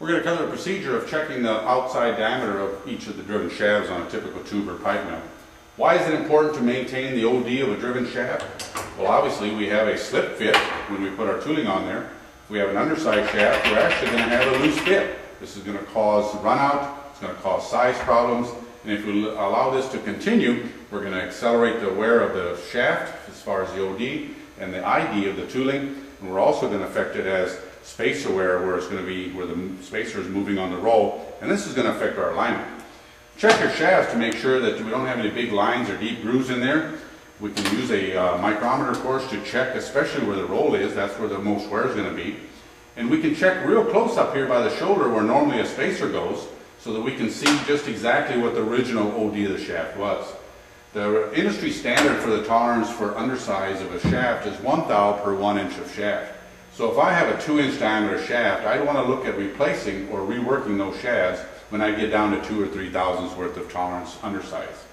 We're going to cover the procedure of checking the outside diameter of each of the driven shafts on a typical tube or pipe mill. Why is it important to maintain the OD of a driven shaft? Well, obviously, we have a slip fit when we put our tooling on there. If we have an underside shaft, we're actually going to have a loose fit. This is going to cause runout, it's going to cause size problems, and if we allow this to continue, we're going to accelerate the wear of the shaft as far as the OD and the ID of the tooling, and we're also going to affect it as spacer wear where it's going to be where the spacer is moving on the roll, and this is going to affect our alignment. Check your shafts to make sure that we don't have any big lines or deep grooves in there. We can use a uh, micrometer, of course, to check, especially where the roll is. That's where the most wear is going to be. And we can check real close up here by the shoulder where normally a spacer goes so that we can see just exactly what the original OD of the shaft was. The industry standard for the tolerance for undersize of a shaft is one thou per one inch of shaft. So if I have a two inch diameter shaft, I want to look at replacing or reworking those shafts when I get down to two or three thousandths worth of tolerance undersize.